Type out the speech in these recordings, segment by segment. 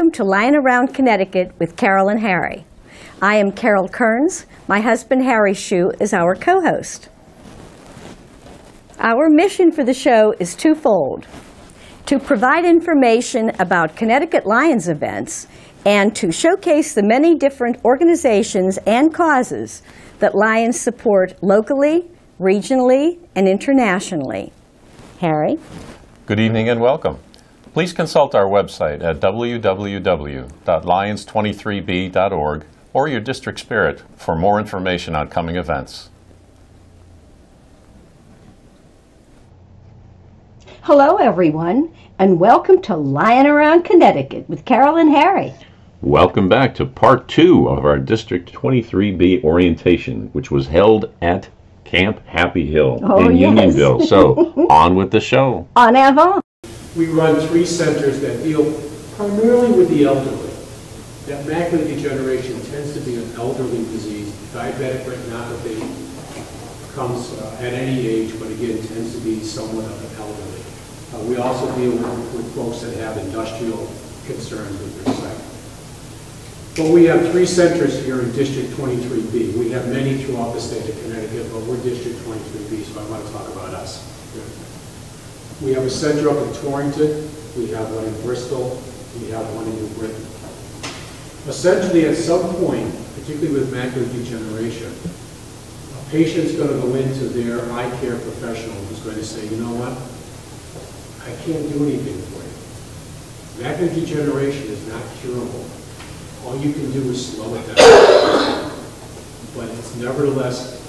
welcome to Lion Around Connecticut with Carol and Harry. I am Carol Kearns. My husband Harry Schuh is our co host. Our mission for the show is twofold to provide information about Connecticut Lions events and to showcase the many different organizations and causes that Lions support locally, regionally, and internationally. Harry? Good evening and welcome. Please consult our website at www.lions23b.org or your district spirit for more information on coming events. Hello, everyone, and welcome to Lion Around Connecticut with Carol and Harry. Welcome back to part two of our District 23B orientation, which was held at Camp Happy Hill Oh, in yes. Unionville. So, on with the show. En avant. We run three centers that deal primarily with the elderly. That macular degeneration tends to be an elderly disease. Diabetic retinopathy comes uh, at any age, but again, tends to be somewhat of an elderly. Uh, We also deal with with folks that have industrial concerns with their sight. But we have three centers here in District 23B. We have many throughout the state of Connecticut, but we're District 23B, so I want to talk about us. We have a center up in Torrington, we have one in Bristol, we have one in New Britain. Essentially, at some point, particularly with macular degeneration, a patient's going to go into their eye care professional who's going to say, you know what? I can't do anything for you. Macular degeneration is not curable. All you can do is slow it down. But it's nevertheless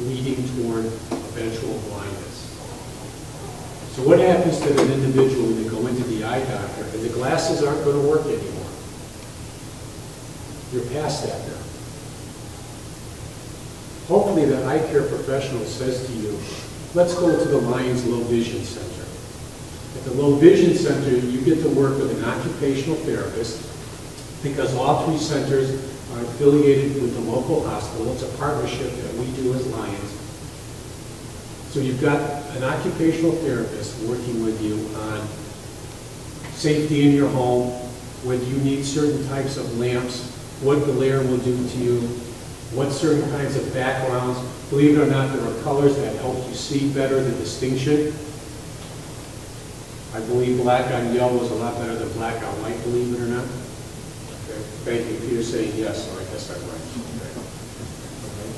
leading toward eventual blindness. So what happens to an individual when they go into the eye doctor and the glasses aren't going to work anymore? You're past that now. Hopefully the eye care professional says to you, let's go to the Lions Low Vision Center. At the Low Vision Center, you get to work with an occupational therapist because all three centers are affiliated with the local hospital. It's a partnership that we do as Lions. So you've got an occupational therapist working with you on safety in your home, whether you need certain types of lamps, what glare will do to you, what certain kinds of backgrounds. Believe it or not, there are colors that help you see better, the distinction. I believe black on yellow is a lot better than black on white, believe it or not. Okay, Thank you, Peter saying yes, so I guess I'm right. Okay.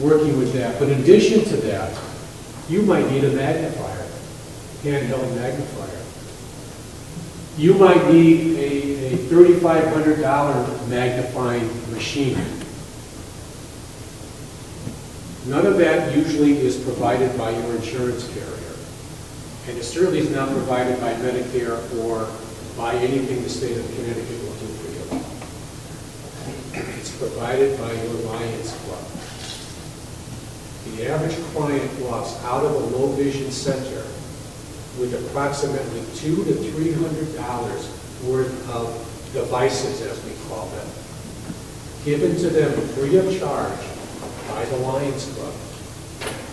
Working with that, but in addition to that, you might need a magnifier, handheld magnifier. You might need a, a $3,500 magnifying machine. None of that usually is provided by your insurance carrier. And it certainly is not provided by Medicare or by anything the state of Connecticut will do for you. It's provided by your Lions Club. The average client walks out of a low vision center with approximately two to three hundred dollars worth of devices, as we call them, given to them free of charge by the Lions Club.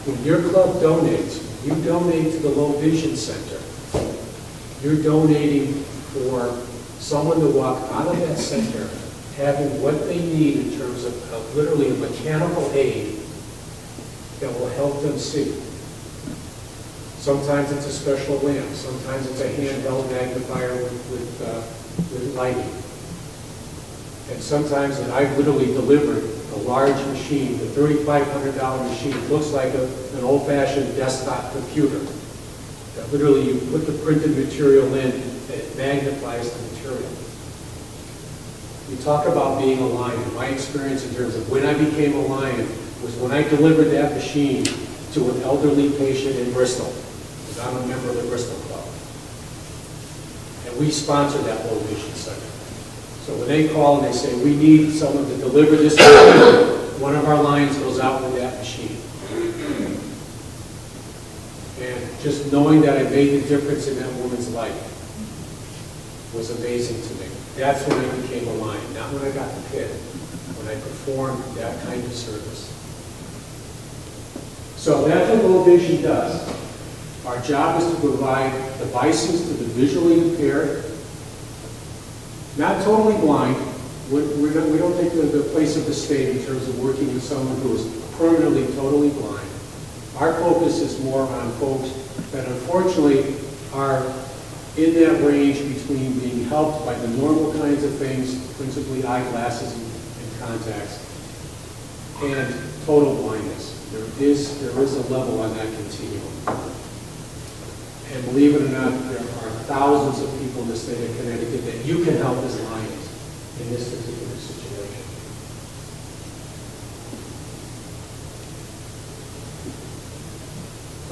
When your club donates, you donate to the Low Vision Center. You're donating for someone to walk out of that center having what they need in terms of, of literally a mechanical aid that will help them see. Sometimes it's a special lamp, sometimes it's a handheld magnifier with, with, uh, with lighting. And sometimes, and I've literally delivered a large machine, the thirty-five hundred dollar machine, it looks like a, an old-fashioned desktop computer. That literally you put the printed material in, and it magnifies the material. You talk about being a lion. My experience in terms of when I became a lion was when I delivered that machine to an elderly patient in Bristol, because I'm a member of the Bristol Club. And we sponsor that low vision center. So when they call and they say, we need someone to deliver this machine, one of our lions goes out with that machine. And just knowing that I made the difference in that woman's life was amazing to me. That's when I became a lion, not when I got the pin, when I performed that kind of service. So that's what low vision does. Our job is to provide devices to the visually impaired, not totally blind. Not, we don't take the, the place of the state in terms of working with someone who is permanently totally blind. Our focus is more on folks that unfortunately are in that range between being helped by the normal kinds of things, principally eyeglasses and contacts, and total blindness. There is, there is a level on that continuum. And believe it or not, there are thousands of people in the state of Connecticut that you can help as Lions in this particular situation.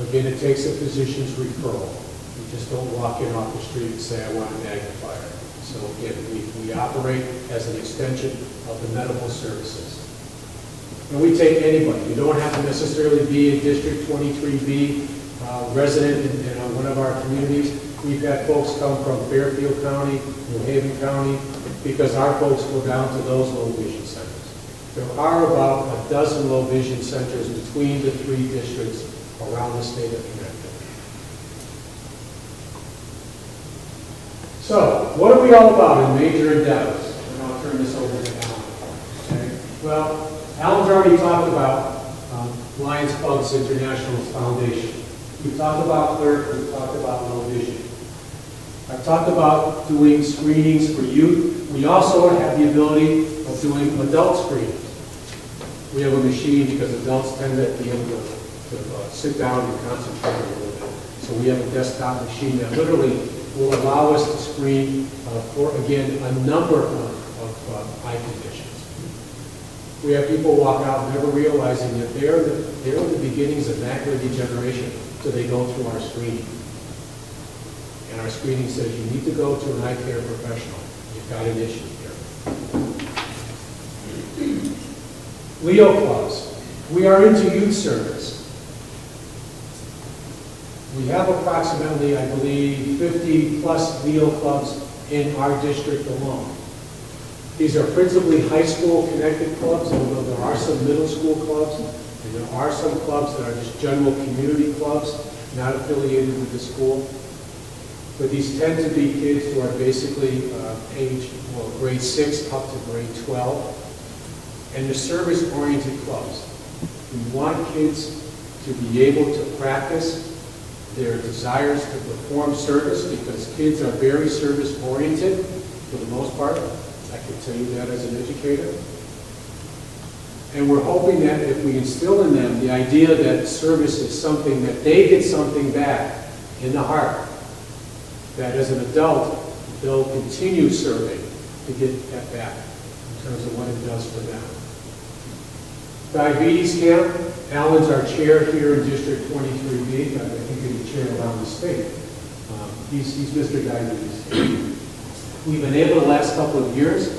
Again, it takes a physician's referral. You just don't walk in off the street and say, I want a magnifier. So again, we, we operate as an extension of the medical services. And we take anybody. You don't have to necessarily be a District 23B uh, resident in, in uh, one of our communities. We've had folks come from Fairfield County, New Haven County, because our folks go down to those low vision centers. There are about a dozen low vision centers between the three districts around the state of Connecticut. So, what are we all about in major endeavors? And I'll turn this over to Alan. Okay? Well, Alan's already talked about um, Lions Clubs International Foundation. We've talked about clerk, we've talked about low vision. I've talked about doing screenings for youth. We also have the ability of doing adult screenings. We have a machine because adults tend to be able to, to uh, sit down and concentrate a little bit. So we have a desktop machine that literally will allow us to screen uh, for, again, a number of, of uh, eye conditions. We have people walk out never realizing that they're the, they're the beginnings of macular degeneration, so they go through our screening. And our screening says you need to go to an eye care professional. You've got an issue here. Leo clubs. We are into youth service. We have approximately, I believe, 50 plus Leo clubs in our district alone. These are principally high school connected clubs, although there are some middle school clubs, and there are some clubs that are just general community clubs, not affiliated with the school. But these tend to be kids who are basically uh, age, well, grade six up to grade 12. And they're service-oriented clubs. We want kids to be able to practice their desires to perform service because kids are very service-oriented for the most part. I can tell you that as an educator. And we're hoping that if we instill in them the idea that service is something, that they get something back in the heart, that as an adult, they'll continue serving to get that back in terms of what it does for them. Diabetes camp, Alan's our chair here in District 23B, I think he's the chair around the state. Um, He's, he's Mr. Diabetes. We've been able the last couple of years,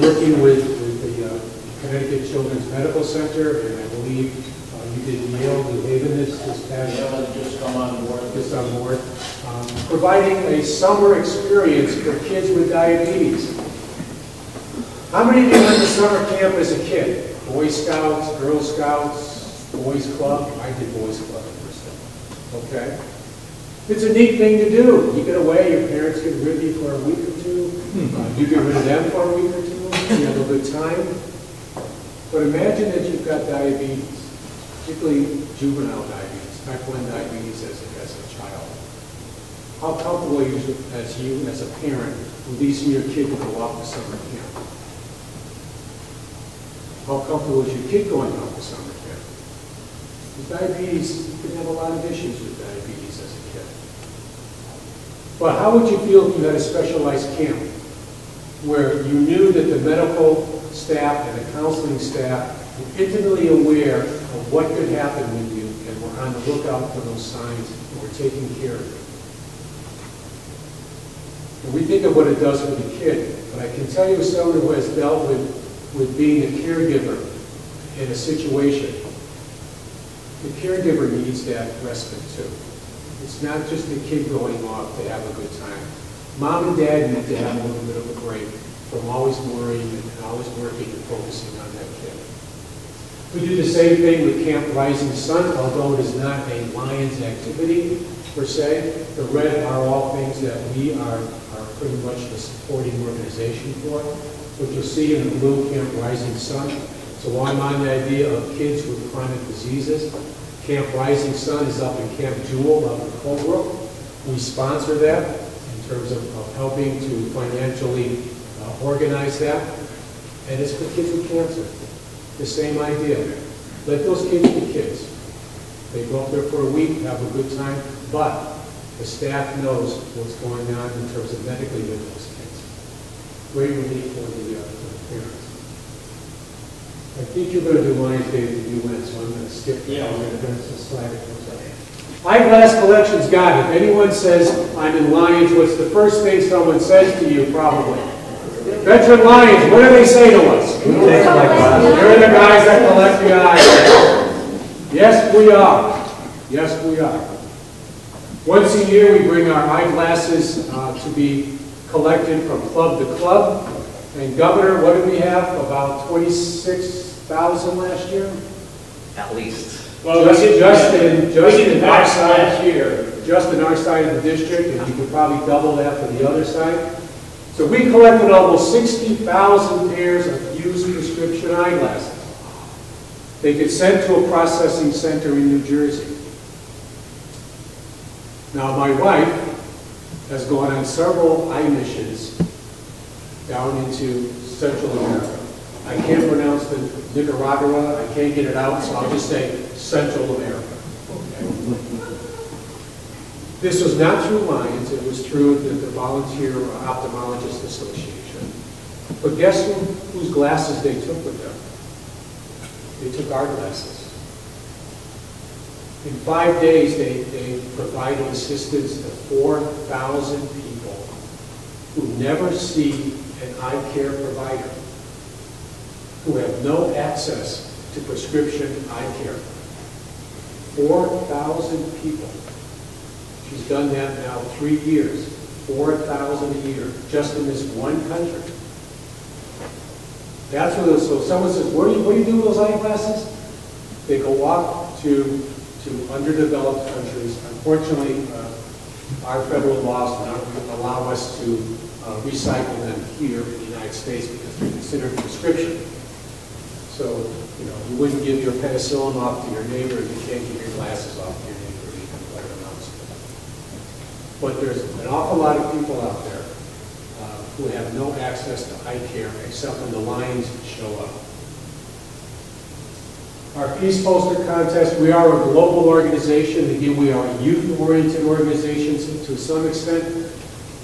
working with, with the uh, Connecticut Children's Medical Center, and I believe uh, you did Yale, New Haven this, this past just come on board. just on board, um, providing a summer experience for kids with diabetes. How many of you went to summer camp as a kid? Boy Scouts, Girl Scouts, Boys Club? I did Boys Club first. Okay? It's a neat thing to do. You get away, your parents get rid of you for a week or two. Uh, You get rid of them for a week or two. You have a good time. But imagine that you've got diabetes, particularly juvenile diabetes, type 1 diabetes as a, as a child. How comfortable are you as you, as a parent, releasing your kid to go off to summer camp? How comfortable is your kid going off to summer camp? With diabetes, you can have a lot of issues with diabetes as a But how would you feel if you had a specialized camp where you knew that the medical staff and the counseling staff were intimately aware of what could happen with you and were on the lookout for those signs and were taking care of you? And we think of what it does for the kid, but I can tell you as someone who has dealt with, with being a caregiver in a situation, the caregiver needs that respite too. It's not just the kid going off to have a good time. Mom and dad need to have a little bit of a break from always worrying and always working and focusing on that kid. We do the same thing with Camp Rising Sun, although it is not a Lions activity per se. The red are all things that we are, are pretty much the supporting organization for. What you'll see in the blue, Camp Rising Sun. So while I'm on the idea of kids with chronic diseases, Camp Rising Sun is up in Camp Jewell up in Colebrook. We sponsor that in terms of of helping to financially uh, organize that. And it's for kids with cancer. The same idea. Let those kids be kids. They go up there for a week, have a good time, but the staff knows what's going on in terms of medically with those kids. Great relief for the, uh, for the parents. I think you're gonna do Lions Day at the UN, so I'm gonna skip that. I'm gonna go to the slide that comes up. Eyeglass collection's got it. If anyone says, I'm in Lions, what's the first thing someone says to you, probably? Veteran Lions, what do they say to us? They're the guys that collect the eyeglasses. Yes, we are. Yes, we are. Once a year, we bring our eyeglasses uh, to be collected from club to club. And Governor, what did we have? About 26,000 last year? At least. Well, just, just in, just in our side last here, just in our side of the district, and you could probably double that for the other side. So we collected almost 60,000 pairs of used prescription eyeglasses. They get sent to a processing center in New Jersey. Now, my wife has gone on several eye missions down into Central America. I can't pronounce the Nicaragua, I can't get it out, so I'll just say Central America. This was not through Lions, it was through the the Volunteer Ophthalmologist Association. But guess who, whose glasses they took with them? They took our glasses. In five days, they, they provided assistance to 4,000 people who never see eye care provider, who have no access to prescription eye care. 4,000 people. She's done that now three years, 4,000 a year, just in this one country. That's what, those- so someone says, what do you, what do you do with those eyeglasses? They go off to, to underdeveloped countries. Unfortunately, uh, our federal laws do not allow us to uh, recycle them here in the United States because they're considered prescription. So, you know, you wouldn't give your penicillin off to your neighbor, you can't give your glasses off to your neighbor, you can. But there's an awful lot of people out there uh, who have no access to eye care except when the lines show up. Our Peace Poster Contest, we are a global organization. Again, we are a youth-oriented organization to some extent.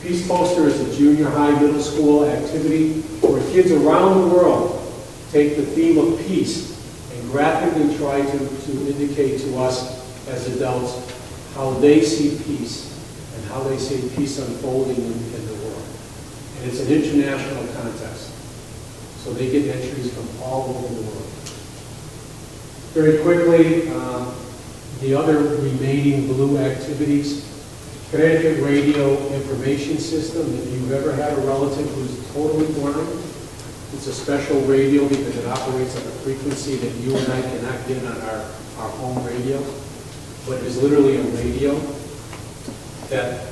Peace Poster is a junior high, middle school activity where kids around the world take the theme of peace and graphically try to, to indicate to us as adults how they see peace and how they see peace unfolding in, in the world. And it's an international contest. So they get entries from all over the world. Very quickly, um, the other remaining blue activities, Connecticut Radio Information System, if you've ever had a relative who's totally blind, it's a special radio because it operates on a frequency that you and I cannot get on our, our home radio, but it's literally a radio that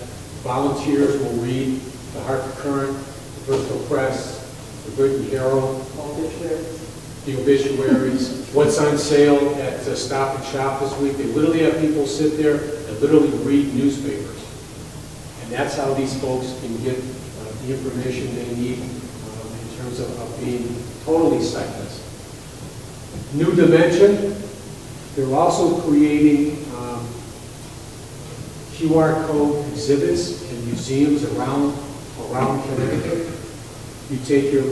volunteers will read the Hartford Courant, the Bristol Press, the Britain Herald, the obituaries, what's on sale at Stop and Shop this week. They literally have people sit there and literally read newspapers. That's how these folks can get uh, the information they need um, in terms of of being totally sightless. New Dimension, they're also creating um, QR code exhibits in museums around, around Connecticut. You take your,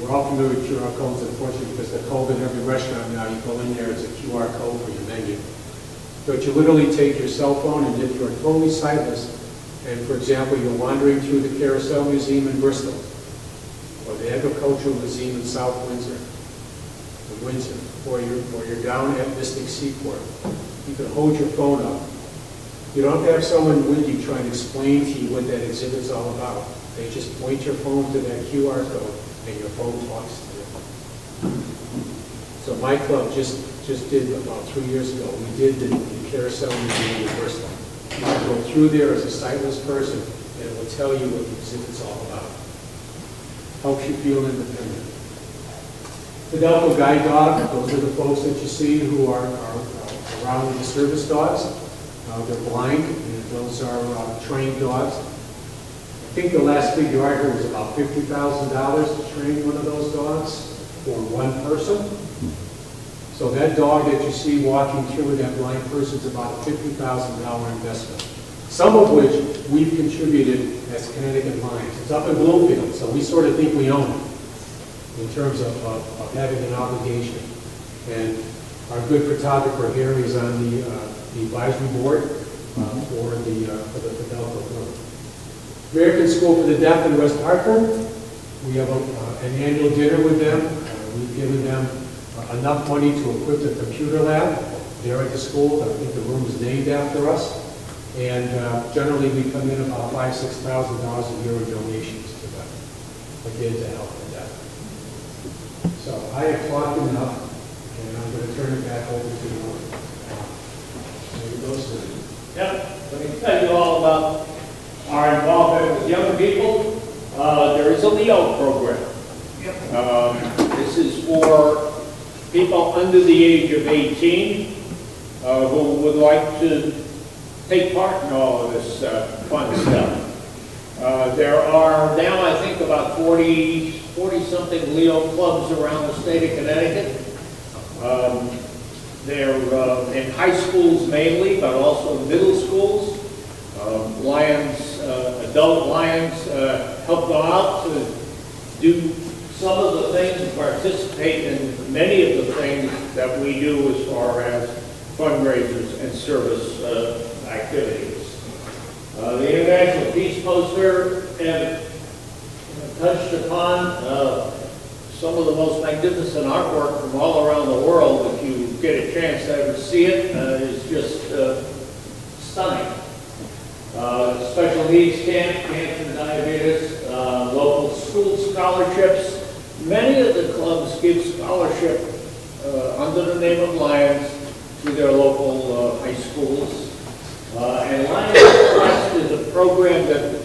we're all familiar with QR codes, unfortunately, because they're called in every restaurant now, you go in there, it's a QR code for your menu. But you literally take your cell phone, and if you're totally sightless, and for example, you're wandering through the Carousel Museum in Bristol, or the Agricultural Museum in South Windsor, in Windsor, or you're, or you're down at Mystic Seaport, you can hold your phone up. You don't have someone with you trying to explain to you what that exhibit's all about. They just point your phone to that QR code, and your phone talks to you. So my club just, just did about three years ago, we did the the carousel museum in Bristol. You can go through there as a sightless person, and it will tell you what the exhibit's all about. Helps you feel independent. Fidelco Guide Dog, those are the folks that you see who are, are around the service dogs. Uh, They're blind, and those are uh, trained dogs. I think the last figure I heard was about fifty thousand dollars to train one of those dogs for one person. So that dog that you see walking through with that blind person is about a fifty thousand dollar investment. Some of which we've contributed as Connecticut Lions. It's up in Bloomfield, so we sort of think we own it in terms of, of of having an obligation. And our good photographer here is on the, uh, the advisory board uh, for the, uh, for the Fidelco Group. American School for the Deaf in West Hartford, we have a, uh, an annual dinner with them. Uh, We've given them enough money to equip the computer lab there at the school. I think the room is named after us. And uh, generally, we come in about five, six thousand dollars a year in donations to them, again, to help with that. So I have talked enough, and I'm going to turn it back over to uh, maybe those three. Yep, let me tell you all about our involvement with young people. Uh, There is a Leo program. Um, This is for people under the age of 18 uh, who would like to take part in all of this uh, fun stuff. Uh, There are now, I think, about 40, 40-something Leo clubs around the state of Connecticut. Um, they're uh, in high schools mainly, but also middle schools. Um, Lions, uh, adult Lions uh, help them out to do some of the things and participate in many of the things that we do as far as fundraisers and service uh, activities. Uh, The International Peace Poster have touched upon uh, some of the most magnificent artwork from all around the world. If you get a chance to ever see it, uh, it's just uh, stunning. Uh, Special needs camp, cancer and diabetes, local school scholarships. Many of the clubs give scholarship uh, under the name of Lions to their local uh, high schools. Uh, And Lions Quest is a program that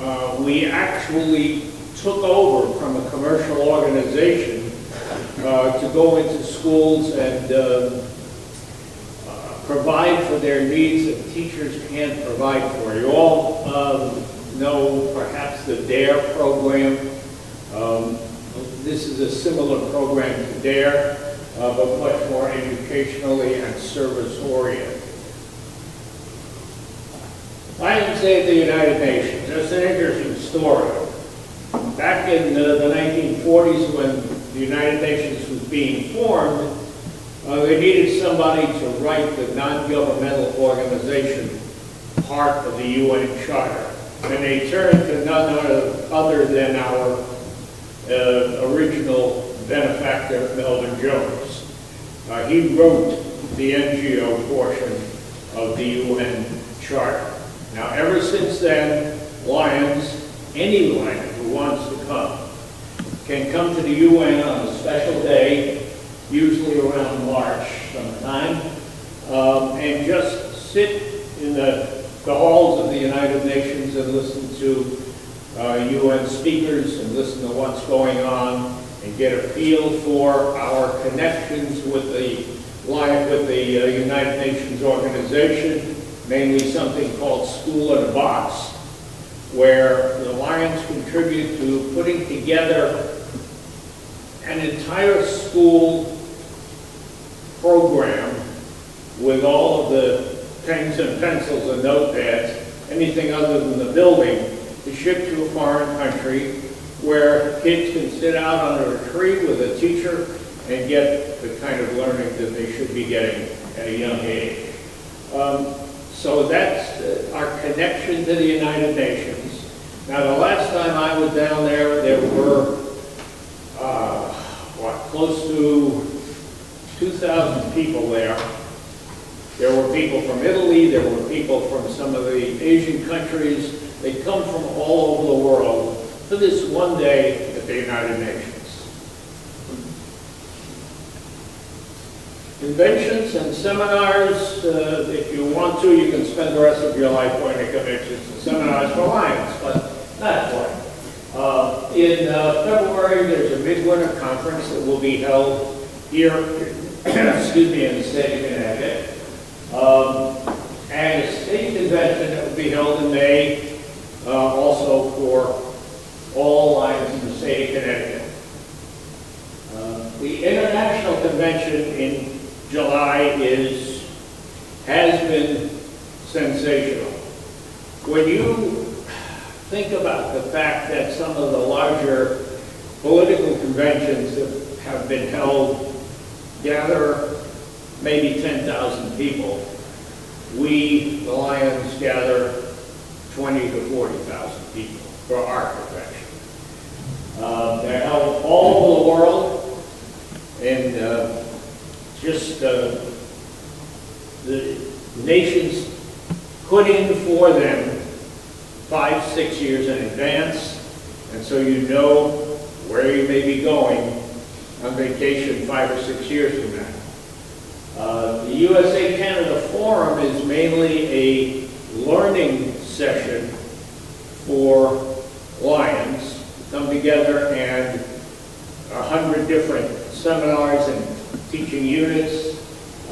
uh, we actually took over from a commercial organization uh, to go into schools and um, uh, provide for their needs that teachers can't provide for. You all um, know perhaps the DARE program. Is a similar program to DARE, uh, but much more educationally and service-oriented. Lions Day at the United Nations, that's an interesting story. Back in uh, the 1940s, when the United Nations was being formed, uh, they needed somebody to write the non-governmental organization part of the UN Charter. And they turned to none other than our uh, original benefactor, Melvin Jones. Uh, He wrote the NGO portion of the UN Charter. Now, ever since then, Lions, any lion who wants to come, can come to the UN on a special day, usually around March sometime, um, and just sit in the, the halls of the United Nations and listen to uh, UN speakers and listen to what's going on and get a feel for our connections with the with the uh, United Nations organization, mainly something called School in a Box, where the Lions contribute to putting together an entire school program with all of the pens and pencils and notepads, anything other than the building, ship to a foreign country where kids can sit out under a tree with a teacher and get the kind of learning that they should be getting at a young age. Um, So that's uh, our connection to the United Nations. Now, the last time I was down there, there were, uh, what, close to 2,000 people there. There were people from Italy, there were people from some of the Asian countries. They come from all over the world for this one day at the United Nations. conventions and seminars. Uh, If you want to, you can spend the rest of your life going to conventions and seminars for Lions, but not quite. Uh, In uh, February, there's a midwinter conference that will be held here, excuse me, in the state of Connecticut. Um, And a state convention that will be held in May, uh, also for all Lions in the state of Connecticut. Uh, The international convention in July is, has been sensational. When you think about the fact that some of the larger political conventions that have been held gather maybe 10,000 people, we, the Lions, gather 20 to 40,000 people for our convention. Uh, They're held all over the world, and uh, just uh, the nations put in for them five, six years in advance, and so you know where you may be going on vacation five or six years from now. Uh, The USA Canada Forum is mainly a learning session for Lions to come together and a hundred different seminars and teaching units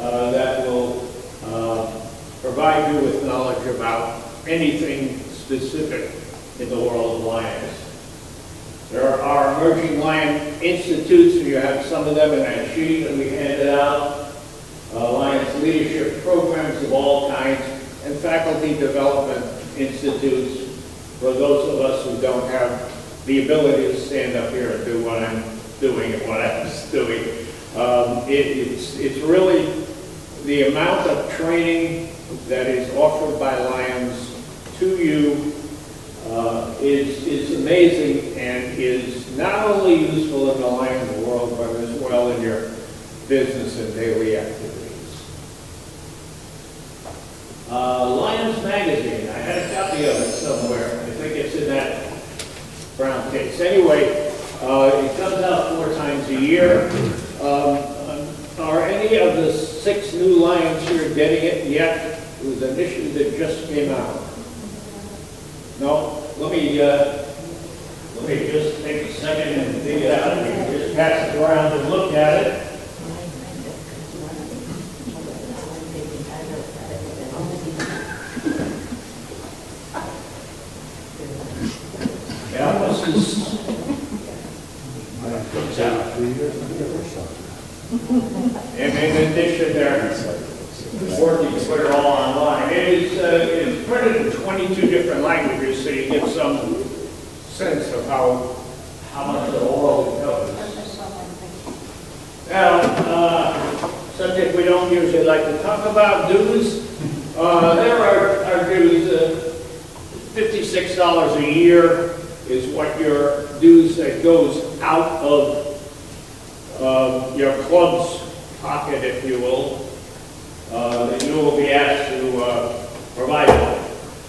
uh, that will uh, provide you with knowledge about anything specific in the world of Lions. There are emerging Lion institutes, and you have some of them in that sheet that we handed out. Uh, Lions leadership programs of all kinds, and faculty development institutes for those of us who don't have the ability to stand up here and do what I'm doing and what I was doing. Um, it- It's, it's really the amount of training that is offered by Lions to you uh, is, is amazing and is not only useful in the Lions world, but as well in your business and daily activities. Uh, Lions Magazine, I had a copy of it somewhere. I think it's in that brown case. Anyway, uh, it comes out four times a year. Um, Are any of the six new Lions here getting it yet? It was an issue that just came out. No? Let me, uh, let me just take a second and dig it out. Can just pass it around and look at it. Yeah, this is. And in addition, they're working to put it all online. It is, uh, it is printed in 22 different languages, so you get some sense of how, how much of the world covers. Now, uh, subject we don't usually like to talk about, dues. Uh, There are, are dues, uh, $56 a year is what your dues that goes out of your club's pocket, if you will, uh, you will be asked to uh, provide.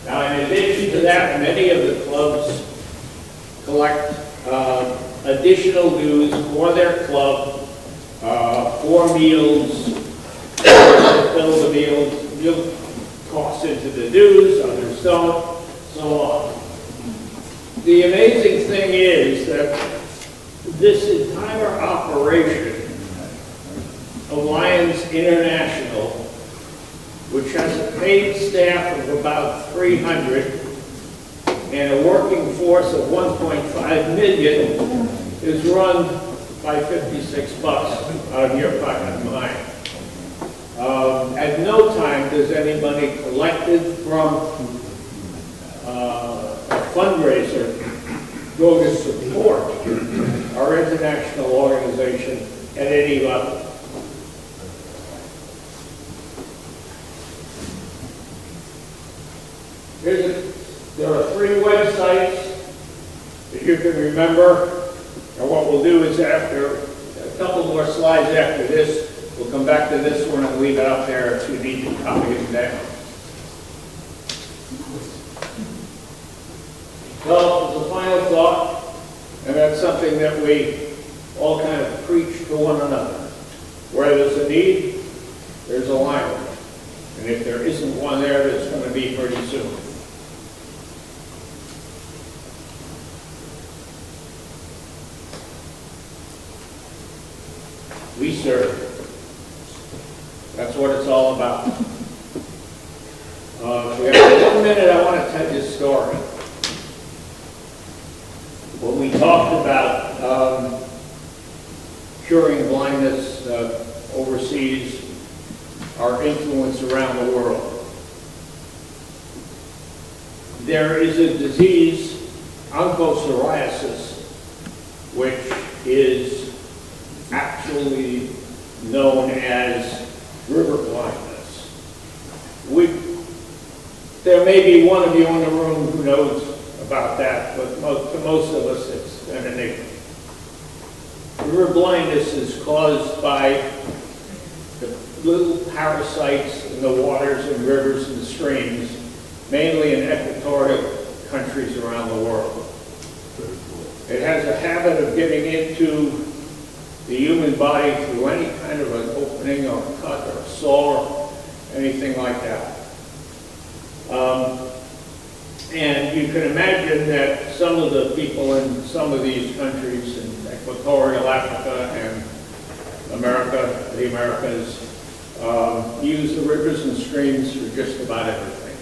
Now, in addition to that, many of the clubs collect uh, additional dues for their club, uh, for meals, fill the meals, meal costs into the dues, others don't, so on. The amazing thing is that this entire operation Lions International, which has a paid staff of about 300 and a working force of 1.5 million, is run by 56 bucks out of your pocket mine. Um, At no time does any money collected from uh, a fundraiser go to support our international organization at any level. there are three websites that you can remember. And what we'll do is after a couple more slides after this, we'll come back to this one and leave it up there if you need to copy it down. Well, as a final thought, and that's something that we all kind of preach to one another. Where there's a need, there's a line, And if there isn't one there, there's going to be pretty soon. We serve. That's what it's all about. Uh, we have one minute, I want to tell you a story. When we talked about um, curing blindness uh, overseas, our influence around the world. There is a disease, onchocerciasis, which is actually known as river blindness. We, there may be one of you in the room who knows about that, but most, to most of us, it's an enigma. River blindness is caused by the little parasites in the waters and rivers and streams, mainly in equatorial countries around the world. It has a habit of getting into the human body through any kind of an opening or cut or sore, anything like that. Um, and you can imagine that some of the people in some of these countries in equatorial Africa and America, the Americas, um, use the rivers and streams for just about everything.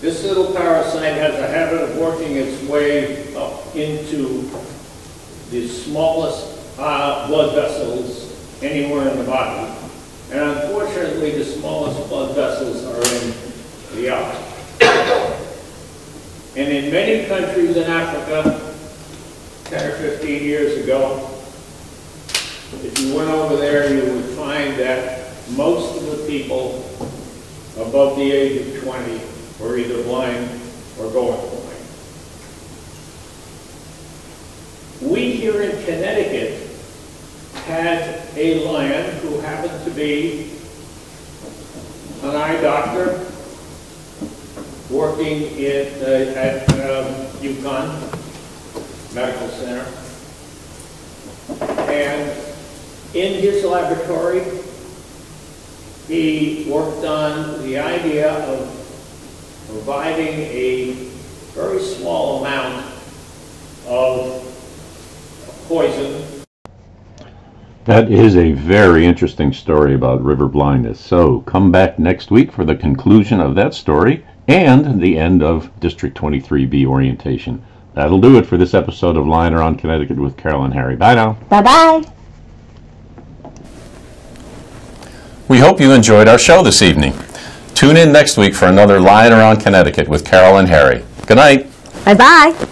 This little parasite has a habit of working its way up into the smallest uh, blood vessels anywhere in the body. And unfortunately, the smallest blood vessels are in the eye. And in many countries in Africa, 10 or 15 years ago, if you went over there, you would find that most of the people above the age of 20 were either blind or going blind. We here in Connecticut had a lion who happened to be an eye doctor working in, uh, at um, UConn Medical Center. And in his laboratory, he worked on the idea of providing a very small amount of poison That is a very interesting story about river blindness. So come back next week for the conclusion of that story and the end of District 23B orientation. That'll do it for this episode of Lion Around Connecticut with Carol and Harry. Bye now. Bye-bye. We hope you enjoyed our show this evening. Tune in next week for another Lion Around Connecticut with Carol and Harry. Good night. Bye-bye.